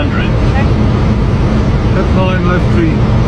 500. Left 9, left 3.